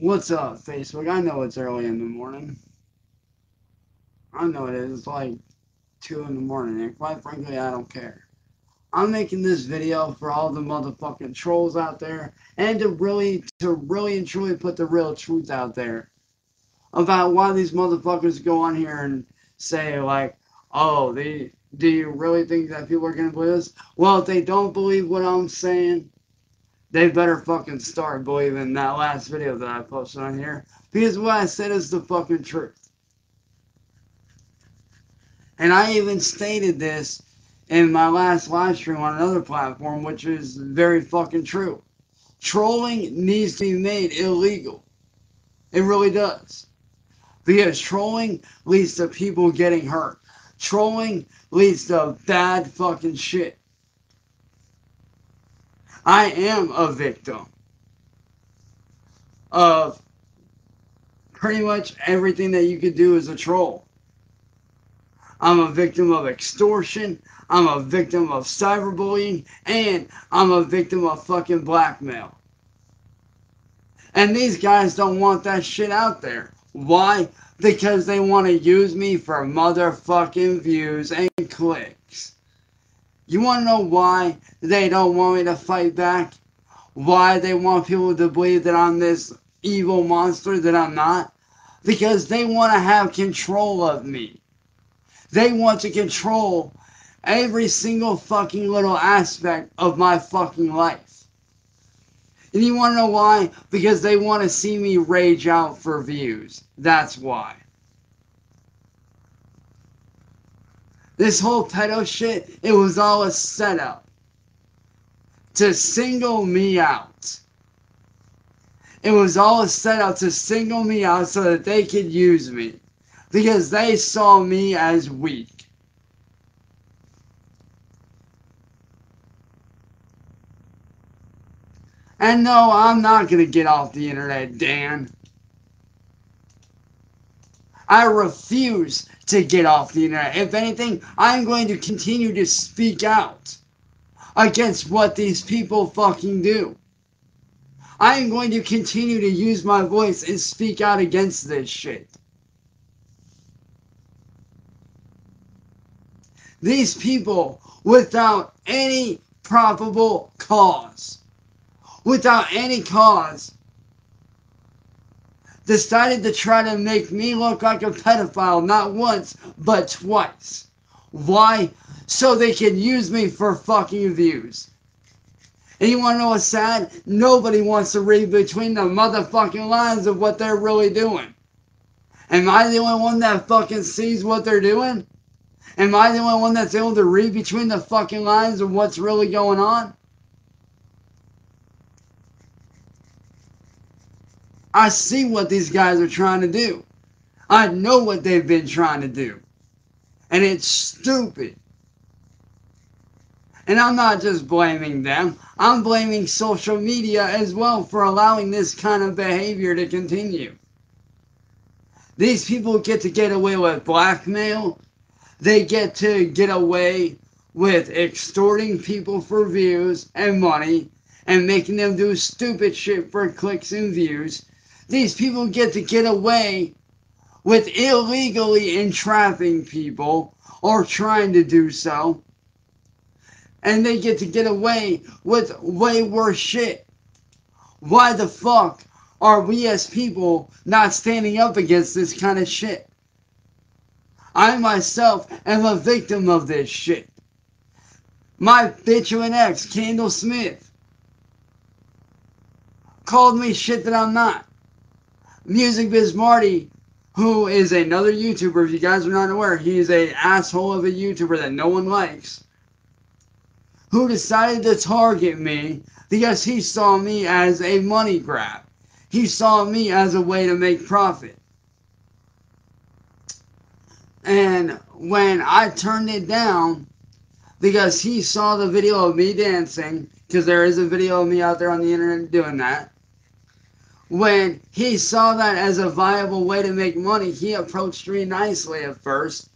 What's up, Facebook? I know it's early in the morning. I know it is. It's like 2 in the morning, and quite frankly, I don't care. I'm making this video for all the motherfucking trolls out there, and to really, to really and truly put the real truth out there about why these motherfuckers go on here and say, like, oh, they, do you really think that people are gonna believe this? Well, if they don't believe what I'm saying, they better fucking start believing that last video that I posted on here. Because what I said is the fucking truth. And I even stated this in my last live stream on another platform, which is very fucking true. Trolling needs to be made illegal. It really does. Because trolling leads to people getting hurt. Trolling leads to bad fucking shit. I am a victim of pretty much everything that you could do as a troll. I'm a victim of extortion. I'm a victim of cyberbullying. And I'm a victim of fucking blackmail. And these guys don't want that shit out there. Why? Because they want to use me for motherfucking views and clicks. You want to know why they don't want me to fight back? Why they want people to believe that I'm this evil monster that I'm not? Because they want to have control of me. They want to control every single fucking little aspect of my fucking life. And you want to know why? Because they want to see me rage out for views. That's why. This whole pedo shit, it was all a setup to single me out. It was all a setup to single me out so that they could use me because they saw me as weak. And no, I'm not going to get off the internet, Dan. I refuse to get off the internet. If anything, I'm going to continue to speak out against what these people fucking do. I am going to continue to use my voice and speak out against this shit. These people, without any probable cause, without any cause, decided to try to make me look like a pedophile not once, but twice. Why? So they can use me for fucking views. And you wanna know what's sad? Nobody wants to read between the motherfucking lines of what they're really doing. Am I the only one that fucking sees what they're doing? Am I the only one that's able to read between the fucking lines of what's really going on? I see what these guys are trying to do. I know what they've been trying to do. And it's stupid. And I'm not just blaming them, I'm blaming social media as well for allowing this kind of behavior to continue. These people get to get away with blackmail, they get to get away with extorting people for views and money and making them do stupid shit for clicks and views these people get to get away with illegally entrapping people or trying to do so. And they get to get away with way worse shit. Why the fuck are we as people not standing up against this kind of shit? I myself am a victim of this shit. My an ex, Kendall Smith, called me shit that I'm not. Music Biz Marty, who is another YouTuber, if you guys are not aware, he is a asshole of a YouTuber that no one likes, who decided to target me because he saw me as a money grab. He saw me as a way to make profit. And when I turned it down, because he saw the video of me dancing, because there is a video of me out there on the internet doing that, when he saw that as a viable way to make money, he approached me nicely at first.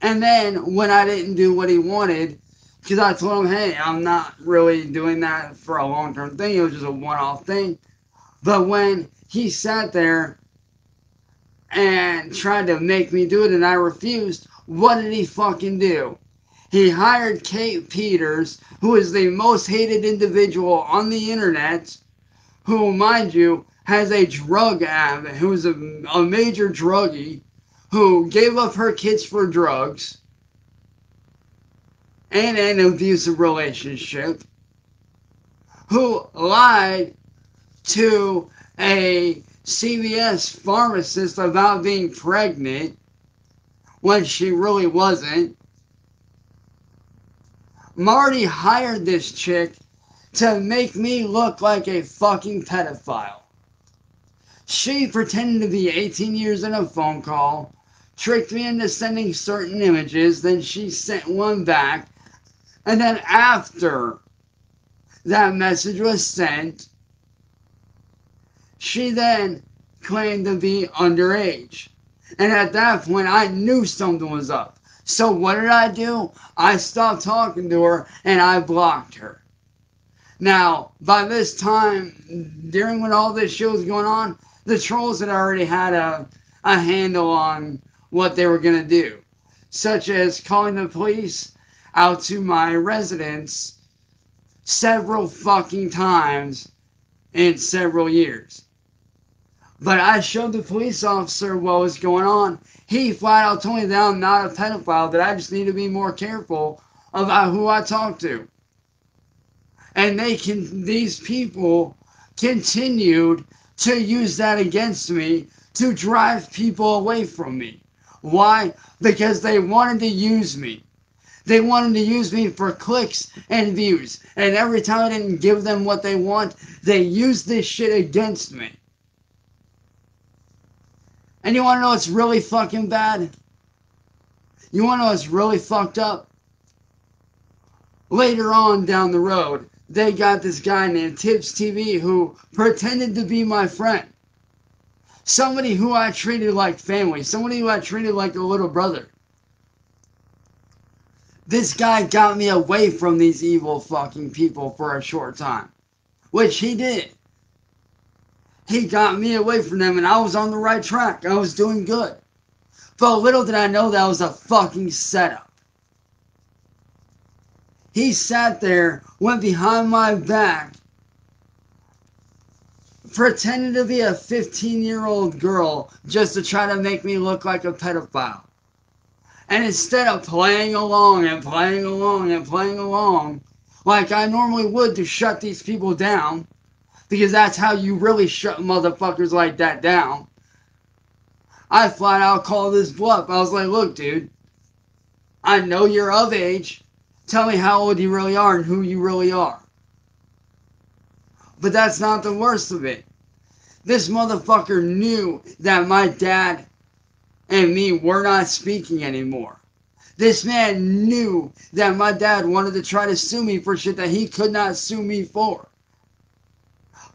And then when I didn't do what he wanted, because I told him, hey, I'm not really doing that for a long term thing, it was just a one off thing. But when he sat there and tried to make me do it and I refused, what did he fucking do? He hired Kate Peters, who is the most hated individual on the internet, who, mind you, has a drug addict, who's a, a major druggie, who gave up her kids for drugs and an abusive relationship, who lied to a CVS pharmacist about being pregnant when she really wasn't. Marty hired this chick to make me look like a fucking pedophile. She pretended to be 18 years in a phone call, tricked me into sending certain images, then she sent one back, and then after that message was sent, she then claimed to be underage. And at that point, I knew something was up. So what did I do? I stopped talking to her and I blocked her. Now, by this time, during when all this shit was going on, the trolls had already had a, a handle on what they were going to do, such as calling the police out to my residence several fucking times in several years. But I showed the police officer what was going on. He flat out told me that I'm not a pedophile, that I just need to be more careful about who I talk to. And they can these people continued to use that against me to drive people away from me. Why? Because they wanted to use me. They wanted to use me for clicks and views. And every time I didn't give them what they want, they used this shit against me. And you want to know what's really fucking bad? You want to know what's really fucked up? Later on down the road, they got this guy named Tibbs TV who pretended to be my friend. Somebody who I treated like family. Somebody who I treated like a little brother. This guy got me away from these evil fucking people for a short time. Which he did he got me away from them and I was on the right track. I was doing good. But little did I know that was a fucking setup. He sat there, went behind my back, pretended to be a 15 year old girl just to try to make me look like a pedophile. And instead of playing along and playing along and playing along, like I normally would to shut these people down, because that's how you really shut motherfuckers like that down. I flat out called this bluff. I was like, look, dude, I know you're of age. Tell me how old you really are and who you really are. But that's not the worst of it. This motherfucker knew that my dad and me were not speaking anymore. This man knew that my dad wanted to try to sue me for shit that he could not sue me for.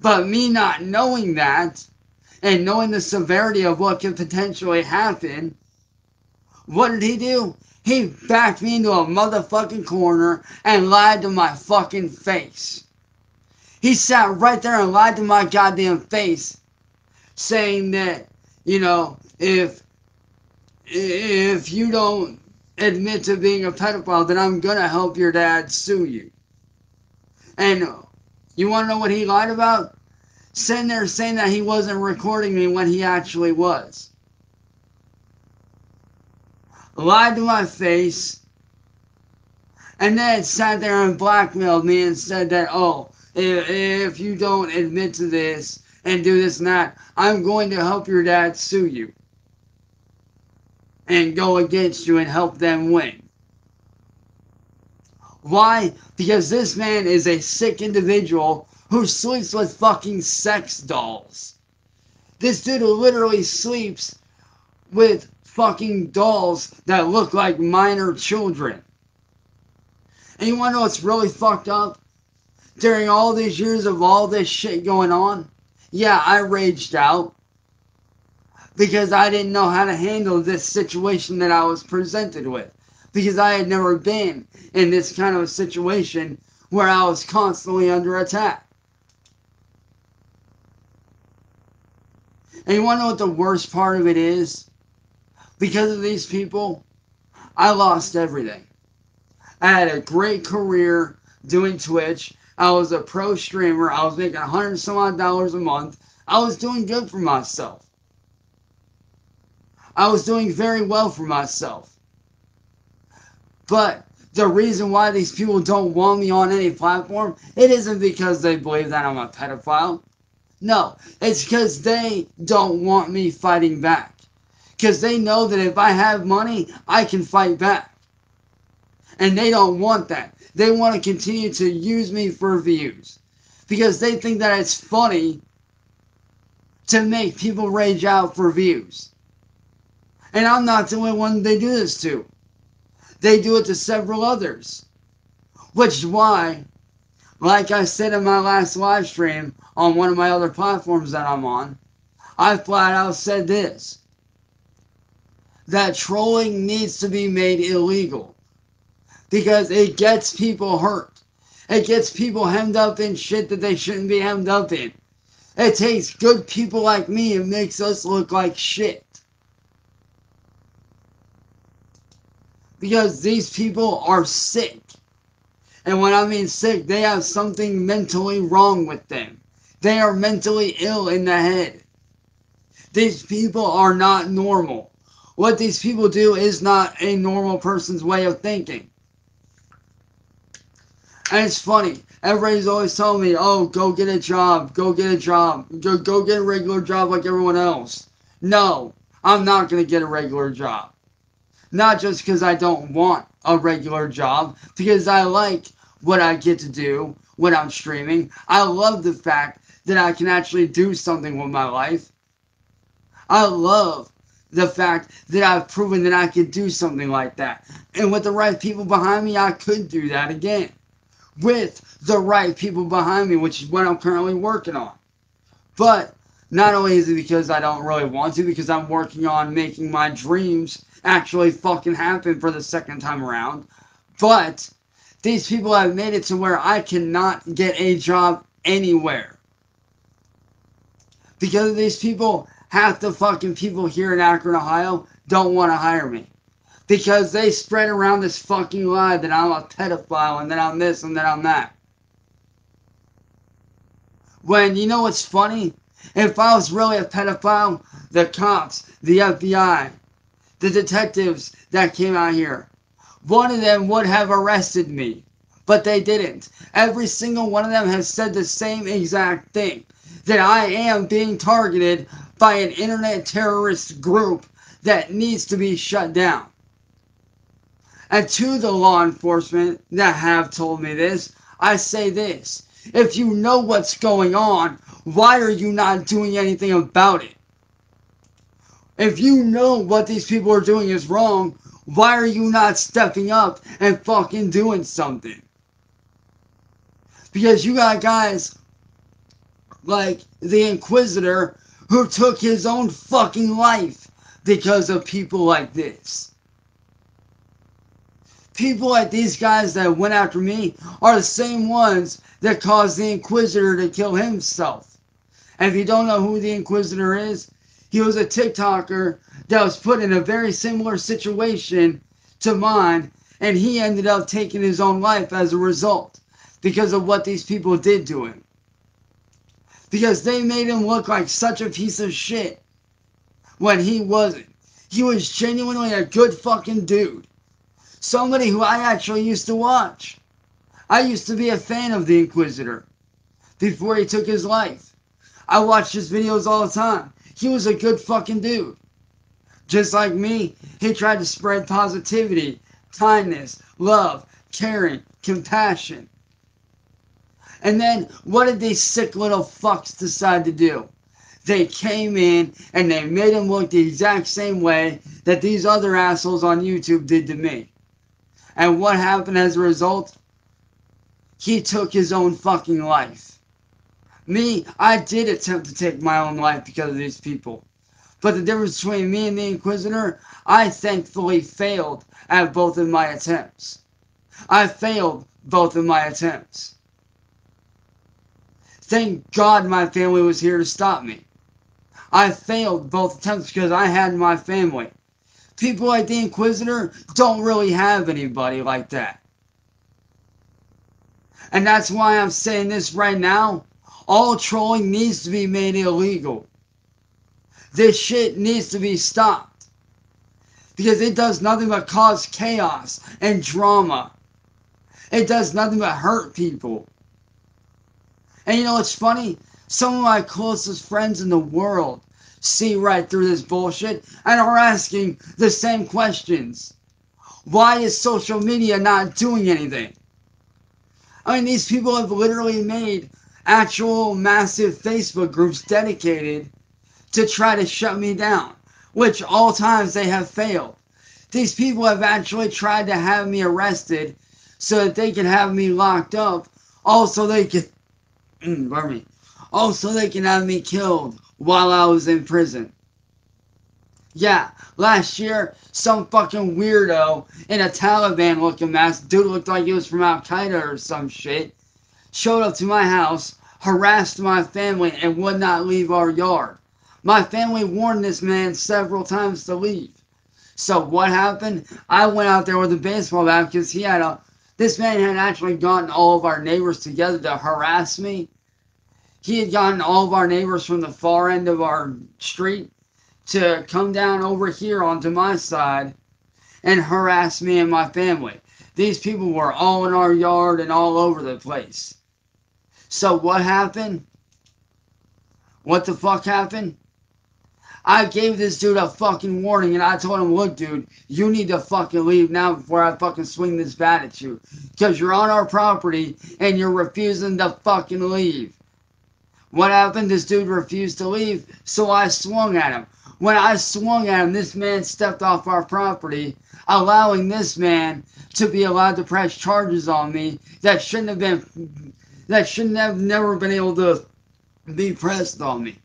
But me not knowing that and knowing the severity of what could potentially happen, what did he do? He backed me into a motherfucking corner and lied to my fucking face. He sat right there and lied to my goddamn face, saying that, you know, if if you don't admit to being a pedophile, then I'm gonna help your dad sue you. And you want to know what he lied about? Sitting there saying that he wasn't recording me when he actually was. Lied to my face. And then sat there and blackmailed me and said that, oh, if, if you don't admit to this and do this and that, I'm going to help your dad sue you. And go against you and help them win. Why? Because this man is a sick individual who sleeps with fucking sex dolls. This dude literally sleeps with fucking dolls that look like minor children. And you wanna know what's really fucked up? During all these years of all this shit going on, yeah, I raged out because I didn't know how to handle this situation that I was presented with because I had never been in this kind of situation where I was constantly under attack. And you want to know what the worst part of it is? Because of these people, I lost everything. I had a great career doing Twitch. I was a pro streamer. I was making a hundred some odd dollars a month. I was doing good for myself. I was doing very well for myself. But the reason why these people don't want me on any platform, it isn't because they believe that I'm a pedophile. No, it's because they don't want me fighting back. Because they know that if I have money, I can fight back. And they don't want that. They want to continue to use me for views. Because they think that it's funny to make people rage out for views. And I'm not the only one they do this to. They do it to several others. Which is why, like I said in my last live stream on one of my other platforms that I'm on, I flat out said this. That trolling needs to be made illegal. Because it gets people hurt. It gets people hemmed up in shit that they shouldn't be hemmed up in. It takes good people like me and makes us look like shit. because these people are sick. And when I mean sick, they have something mentally wrong with them. They are mentally ill in the head. These people are not normal. What these people do is not a normal person's way of thinking. And it's funny. Everybody's always telling me, oh, go get a job, go get a job, go, go get a regular job like everyone else. No, I'm not going to get a regular job. Not just because I don't want a regular job, because I like what I get to do when I'm streaming. I love the fact that I can actually do something with my life. I love the fact that I've proven that I could do something like that. And with the right people behind me, I could do that again. With the right people behind me, which is what I'm currently working on. But not only is it because I don't really want to, because I'm working on making my dreams actually fucking happen for the second time around. But these people have made it to where I cannot get a job anywhere. Because of these people, half the fucking people here in Akron, Ohio, don't want to hire me. Because they spread around this fucking lie that I'm a pedophile and that I'm this and that I'm that. When, you know what's funny? If I was really a pedophile, the cops, the FBI, the detectives that came out here. One of them would have arrested me, but they didn't. Every single one of them has said the same exact thing that I am being targeted by an internet terrorist group that needs to be shut down. And to the law enforcement that have told me this, I say this. If you know what's going on, why are you not doing anything about it? If you know what these people are doing is wrong, why are you not stepping up and fucking doing something? Because you got guys like the Inquisitor who took his own fucking life because of people like this. People like these guys that went after me are the same ones that caused the Inquisitor to kill himself. And if you don't know who the Inquisitor is, he was a TikToker that was put in a very similar situation to mine, and he ended up taking his own life as a result because of what these people did to him. Because they made him look like such a piece of shit when he wasn't. He was genuinely a good fucking dude. Somebody who I actually used to watch. I used to be a fan of the Inquisitor before he took his life. I watched his videos all the time. He was a good fucking dude. Just like me, he tried to spread positivity, kindness, love, caring, compassion. And then what did these sick little fucks decide to do? They came in and they made him look the exact same way that these other assholes on YouTube did to me. And what happened as a result? He took his own fucking life. Me, I did attempt to take my own life because of these people. But the difference between me and the Inquisitor, I thankfully failed at both of my attempts. I failed both of my attempts. Thank God my family was here to stop me. I failed both attempts because I had my family. People like the Inquisitor don't really have anybody like that. And that's why I'm saying this right now. All trolling needs to be made illegal. This shit needs to be stopped. Because it does nothing but cause chaos and drama. It does nothing but hurt people. And you know what's funny? Some of my closest friends in the world see right through this bullshit and are asking the same questions. Why is social media not doing anything? I mean, these people have literally made actual massive Facebook groups dedicated to try to shut me down, which all times they have failed. These people have actually tried to have me arrested so that they can have me locked up. Also, they can, Mm, pardon me. Oh, also, they can have me killed while I was in prison. Yeah, last year, some fucking weirdo in a Taliban looking mask, dude looked like he was from Al Qaeda or some shit, showed up to my house, harassed my family, and would not leave our yard. My family warned this man several times to leave. So what happened? I went out there with a baseball bat because he had a. This man had actually gotten all of our neighbors together to harass me. He had gotten all of our neighbors from the far end of our street to come down over here onto my side and harass me and my family. These people were all in our yard and all over the place. So what happened? What the fuck happened? I gave this dude a fucking warning and I told him, look, dude, you need to fucking leave now before I fucking swing this bat at you. Because you're on our property and you're refusing to fucking leave. What happened? This dude refused to leave, so I swung at him. When I swung at him, this man stepped off our property, allowing this man to be allowed to press charges on me that shouldn't have been, that shouldn't have never been able to be pressed on me.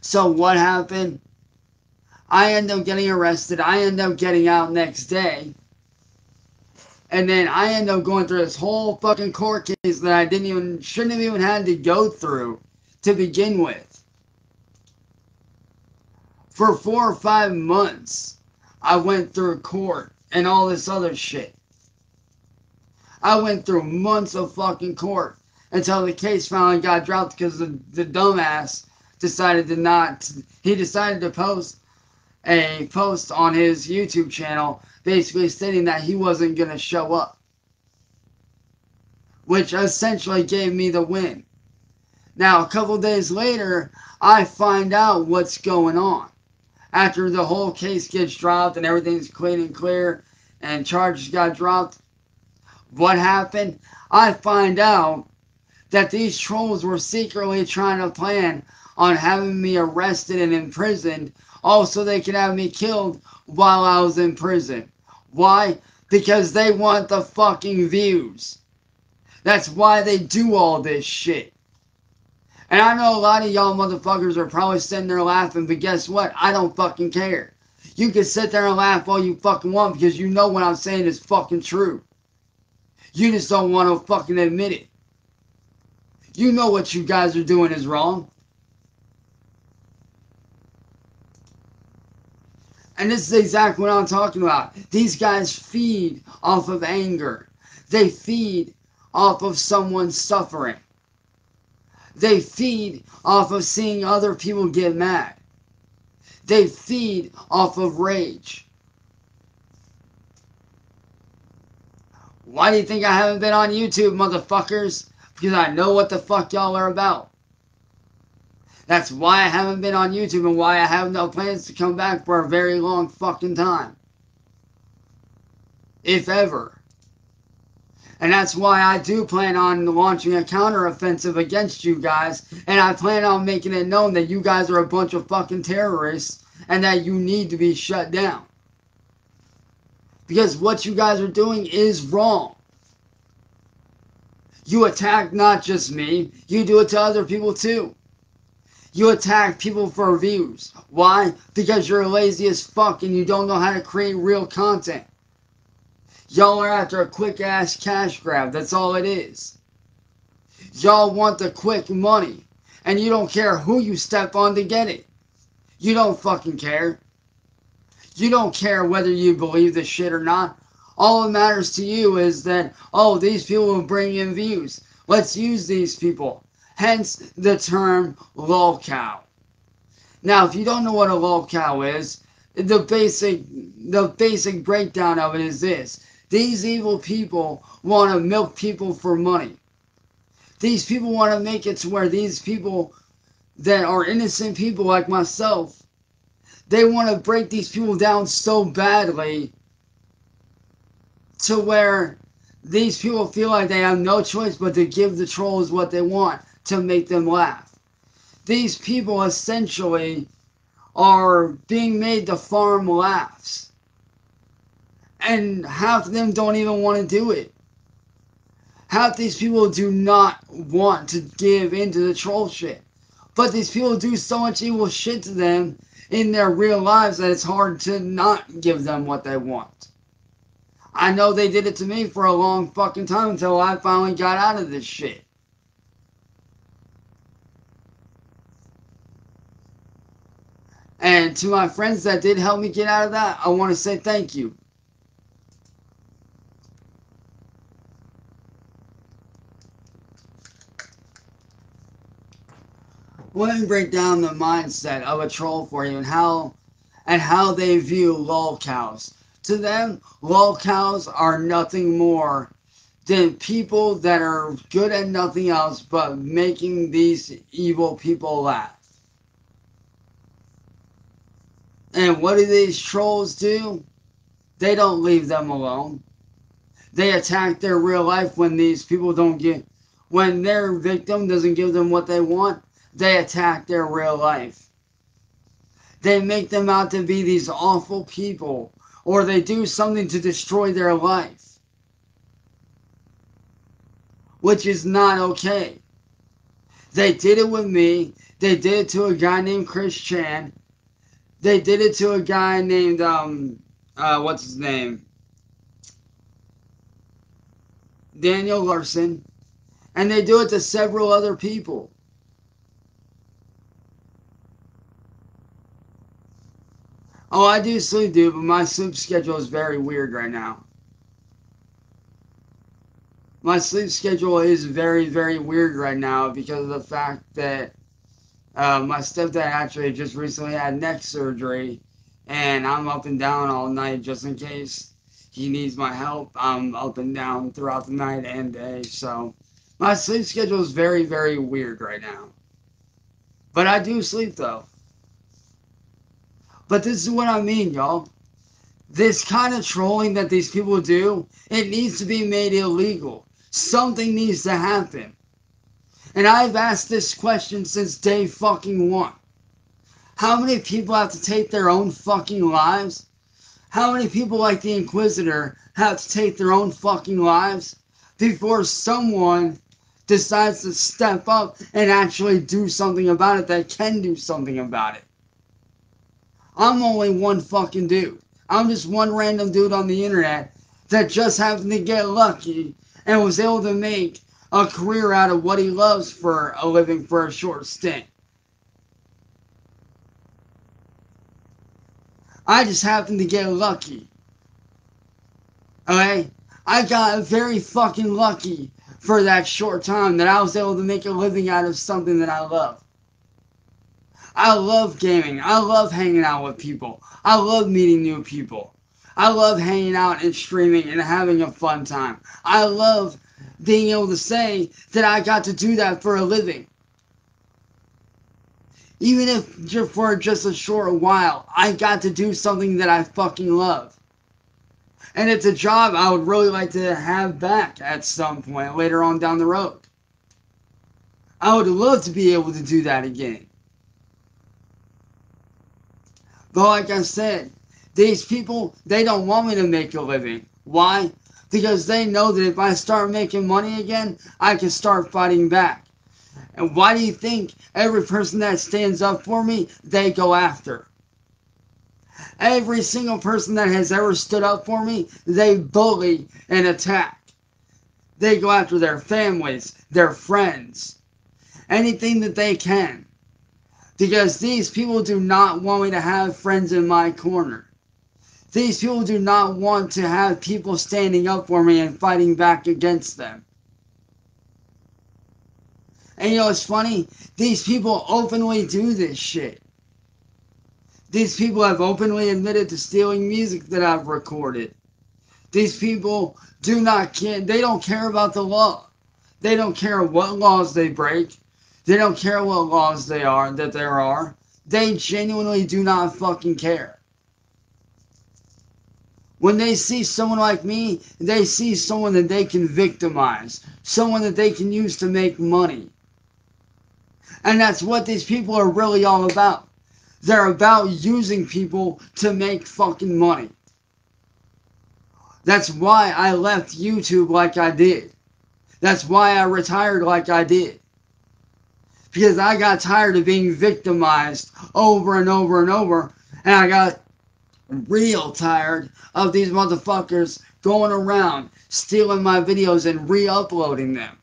So what happened? I end up getting arrested. I end up getting out next day. And then I end up going through this whole fucking court case that I didn't even, shouldn't have even had to go through to begin with. For four or five months, I went through court and all this other shit. I went through months of fucking court until the case finally got dropped because the, the dumbass decided to not, he decided to post a post on his YouTube channel basically stating that he wasn't going to show up. Which essentially gave me the win. Now, a couple days later, I find out what's going on. After the whole case gets dropped and everything's clean and clear and charges got dropped, what happened? I find out that these trolls were secretly trying to plan on having me arrested and imprisoned also they could have me killed while I was in prison. Why? Because they want the fucking views. That's why they do all this shit. And I know a lot of y'all motherfuckers are probably sitting there laughing, but guess what? I don't fucking care. You can sit there and laugh all you fucking want because you know what I'm saying is fucking true. You just don't want to fucking admit it. You know what you guys are doing is wrong. And this is exactly what I'm talking about. These guys feed off of anger. They feed off of someone suffering. They feed off of seeing other people get mad. They feed off of rage. Why do you think I haven't been on YouTube, motherfuckers? Because I know what the fuck y'all are about. That's why I haven't been on YouTube and why I have no plans to come back for a very long fucking time. If ever. And that's why I do plan on launching a counteroffensive against you guys. And I plan on making it known that you guys are a bunch of fucking terrorists and that you need to be shut down. Because what you guys are doing is wrong. You attack not just me, you do it to other people too. You attack people for views. Why? Because you're lazy as fuck and you don't know how to create real content. Y'all are after a quick ass cash grab. That's all it is. Y'all want the quick money. And you don't care who you step on to get it. You don't fucking care. You don't care whether you believe this shit or not. All that matters to you is that, oh, these people will bring in views. Let's use these people. Hence the term lolcow. Now, if you don't know what a lolcow is, the basic the basic breakdown of it is this. These evil people want to milk people for money. These people want to make it to where these people that are innocent people like myself, they want to break these people down so badly to where these people feel like they have no choice but to give the trolls what they want to make them laugh. These people essentially are being made to farm laughs. And half of them don't even want to do it. Half these people do not want to give into the troll shit. But these people do so much evil shit to them in their real lives that it's hard to not give them what they want. I know they did it to me for a long fucking time until I finally got out of this shit. And to my friends that did help me get out of that, I want to say thank you. let me break down the mindset of a troll for you and how and how they view lolcows. To them, lolcows are nothing more than people that are good at nothing else but making these evil people laugh. And what do these trolls do? They don't leave them alone. They attack their real life when these people don't get when their victim doesn't give them what they want they attack their real life. They make them out to be these awful people, or they do something to destroy their life, which is not okay. They did it with me. They did it to a guy named Chris Chan. They did it to a guy named, um, uh, what's his name? Daniel Larson. And they do it to several other people. Oh, I do sleep, dude, but my sleep schedule is very weird right now. My sleep schedule is very, very weird right now because of the fact that uh, my stepdad actually just recently had neck surgery, and I'm up and down all night just in case he needs my help. I'm up and down throughout the night and day, so my sleep schedule is very, very weird right now. But I do sleep though. But this is what I mean, y'all. This kind of trolling that these people do, it needs to be made illegal. Something needs to happen. And I've asked this question since day fucking one. How many people have to take their own fucking lives? How many people like the Inquisitor have to take their own fucking lives before someone decides to step up and actually do something about it that can do something about it? I'm only one fucking dude. I'm just one random dude on the internet that just happened to get lucky and was able to make a career out of what he loves for a living for a short stint. I just happened to get lucky. Okay? I got very fucking lucky for that short time that I was able to make a living out of something that I love. I love gaming. I love hanging out with people. I love meeting new people. I love hanging out and streaming and having a fun time. I love being able to say that I got to do that for a living. Even if for just a short while, I got to do something that I fucking love. And it's a job I would really like to have back at some point later on down the road. I would love to be able to do that again. But like I said, these people, they don't want me to make a living. Why? Because they know that if I start making money again, I can start fighting back. And why do you think every person that stands up for me, they go after? Every single person that has ever stood up for me, they bully and attack. They go after their families, their friends, anything that they can Because these people do not want me to have friends in my corner. These people do not want to have people standing up for me and fighting back against them. And you know what's funny? These people openly do this shit. These people have openly admitted to stealing music that I've recorded. These people do not care. They don't care about the law. They don't care what laws they break. They don't care what laws they are that there are. They genuinely do not fucking care. When they see someone like me, they see someone that they can victimize, someone that they can use to make money. And that's what these people are really all about. They're about using people to make fucking money. That's why I left YouTube like I did. That's why I retired like I did. Because I got tired of being victimized over and over and over. And I got real tired of these motherfuckers going around stealing my videos and re-uploading them.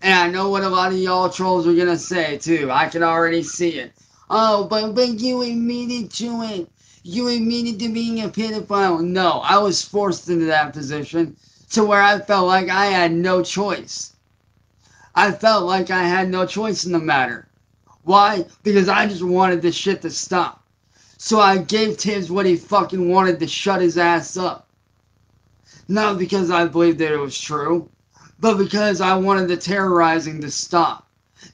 And I know what a lot of y'all trolls are gonna say too. I can already see it. Oh, but but you admitted to it. You admitted to being a pedophile. No, I was forced into that position to where I felt like I had no choice. I felt like I had no choice in the matter. Why? Because I just wanted this shit to stop. So I gave Tibbs what he fucking wanted to shut his ass up. Not because I believed that it was true but because I wanted the terrorizing to stop.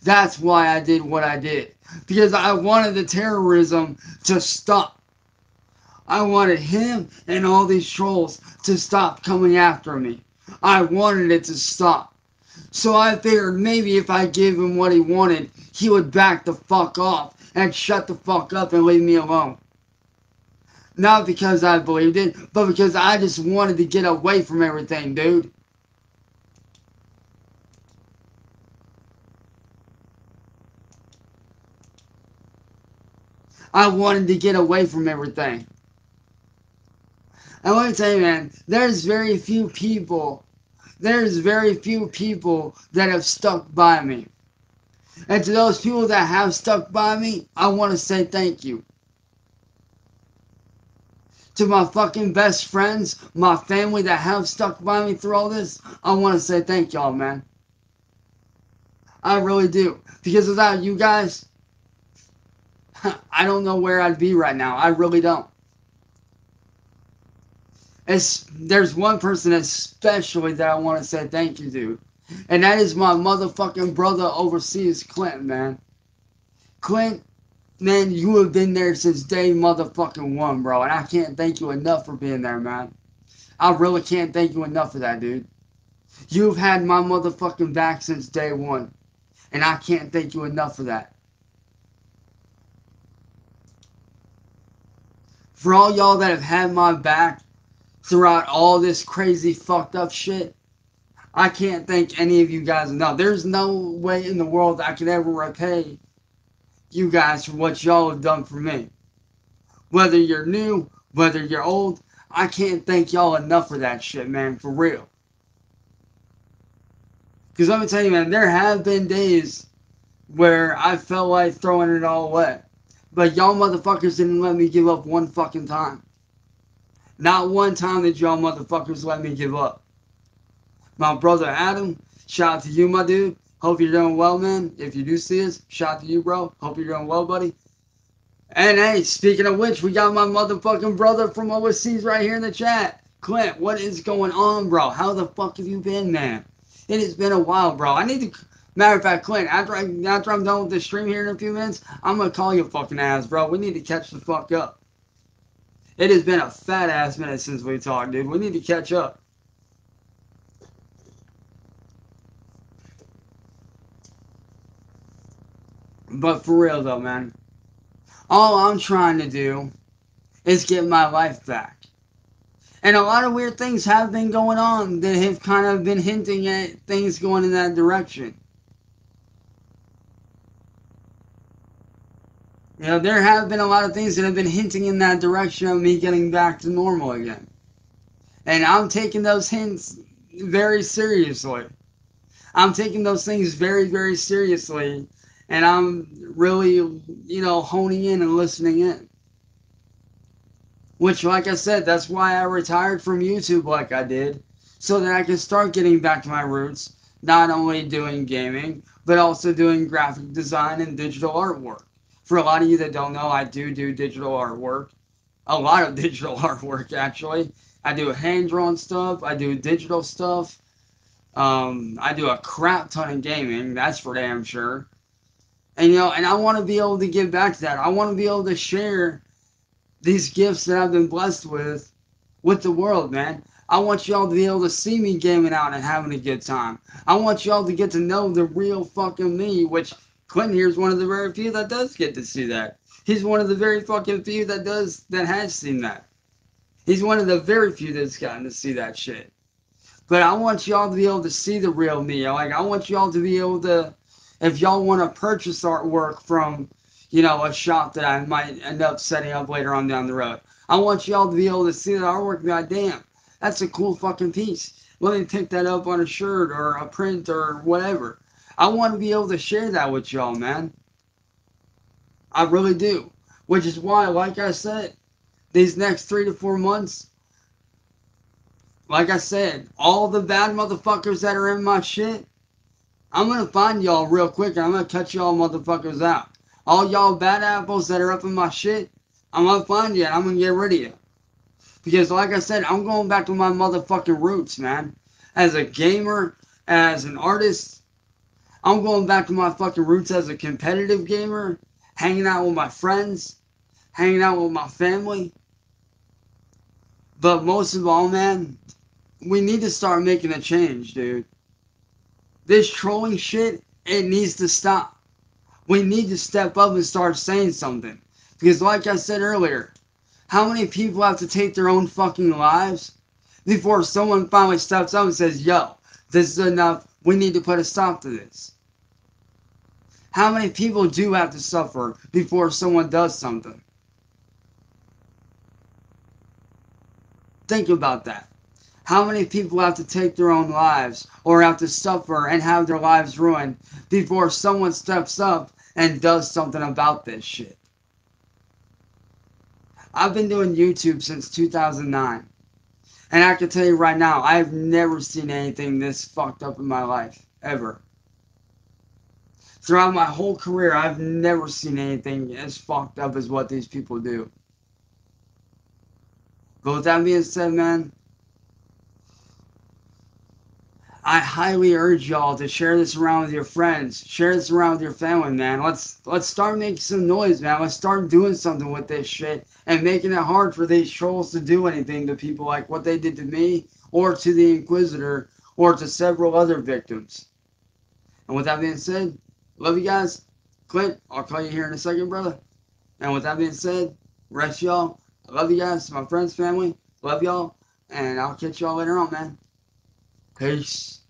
That's why I did what I did. Because I wanted the terrorism to stop. I wanted him and all these trolls to stop coming after me. I wanted it to stop. So I figured maybe if I gave him what he wanted, he would back the fuck off and shut the fuck up and leave me alone. Not because I believed it, but because I just wanted to get away from everything, dude. I wanted to get away from everything. And let me tell you, man, there's very few people, there's very few people that have stuck by me. And to those people that have stuck by me, I want to say thank you. To my fucking best friends, my family that have stuck by me through all this, I want to say thank y'all, man. I really do. Because without you guys, I don't know where I'd be right now. I really don't. It's, there's one person especially that I want to say thank you to. And that is my motherfucking brother overseas, Clint, man. Clint, man, you have been there since day motherfucking one, bro. And I can't thank you enough for being there, man. I really can't thank you enough for that, dude. You've had my motherfucking back since day one. And I can't thank you enough for that. for all y'all that have had my back throughout all this crazy fucked up shit, I can't thank any of you guys enough. There's no way in the world I could ever repay you guys for what y'all have done for me. Whether you're new, whether you're old, I can't thank y'all enough for that shit, man, for real. Because let me tell you, man, there have been days where I felt like throwing it all away. But y'all motherfuckers didn't let me give up one fucking time. Not one time did y'all motherfuckers let me give up. My brother Adam, shout out to you, my dude. Hope you're doing well, man. If you do see us, shout out to you, bro. Hope you're doing well, buddy. And hey, speaking of which, we got my motherfucking brother from overseas right here in the chat. Clint, what is going on, bro? How the fuck have you been, man? It has been a while, bro. I need to Matter of fact, Clint, after, I, after I'm done with this stream here in a few minutes, I'm going to call you fucking ass, bro. We need to catch the fuck up. It has been a fat ass minute since we talked, dude. We need to catch up. But for real though, man, all I'm trying to do is get my life back. And a lot of weird things have been going on that have kind of been hinting at things going in that direction. You know, there have been a lot of things that have been hinting in that direction of me getting back to normal again. And I'm taking those hints very seriously. I'm taking those things very, very seriously. And I'm really, you know, honing in and listening in. Which, like I said, that's why I retired from YouTube like I did, so that I can start getting back to my roots, not only doing gaming, but also doing graphic design and digital artwork. For a lot of you that don't know, I do do digital artwork. A lot of digital artwork, actually. I do hand drawn stuff, I do digital stuff. Um, I do a crap ton of gaming, that's for damn sure. And you know, and I want to be able to give back to that. I want to be able to share these gifts that I've been blessed with with the world, man. I want y'all to be able to see me gaming out and having a good time. I want y'all to get to know the real fucking me, which Clinton here is one of the very few that does get to see that. He's one of the very fucking few that does that has seen that. He's one of the very few that's gotten to see that shit. But I want y'all to be able to see the real me. Like I want y'all to be able to if y'all want to purchase artwork from, you know, a shop that I might end up setting up later on down the road. I want y'all to be able to see that artwork God damn, that's a cool fucking piece. Let me pick that up on a shirt or a print or whatever. I want to be able to share that with y'all, man. I really do. Which is why, like I said, these next three to four months, like I said, all the bad motherfuckers that are in my shit, I'm gonna find y'all real quick and I'm gonna cut y'all motherfuckers out. All y'all bad apples that are up in my shit, I'm gonna find you and I'm gonna get rid of you. Because like I said, I'm going back to my motherfucking roots, man. As a gamer, as an artist, I'm going back to my fucking roots as a competitive gamer, hanging out with my friends, hanging out with my family. But most of all, man, we need to start making a change, dude. This trolling shit, it needs to stop. We need to step up and start saying something. Because, like I said earlier, how many people have to take their own fucking lives before someone finally steps up and says, yo, this is enough. We need to put a stop to this. How many people do have to suffer before someone does something? Think about that. How many people have to take their own lives or have to suffer and have their lives ruined before someone steps up and does something about this shit? I've been doing YouTube since 2009. And I can tell you right now, I've never seen anything this fucked up in my life. Ever. Throughout my whole career, I've never seen anything as fucked up as what these people do. But with that being said, man, I highly urge y'all to share this around with your friends, share this around with your family, man. Let's let's start making some noise, man. Let's start doing something with this shit and making it hard for these trolls to do anything to people like what they did to me or to the Inquisitor or to several other victims. And with that being said, love you guys. Clint, I'll call you here in a second, brother. And with that being said, rest y'all. I love you guys, my friends, family. Love y'all. And I'll catch y'all later on, man. Peace.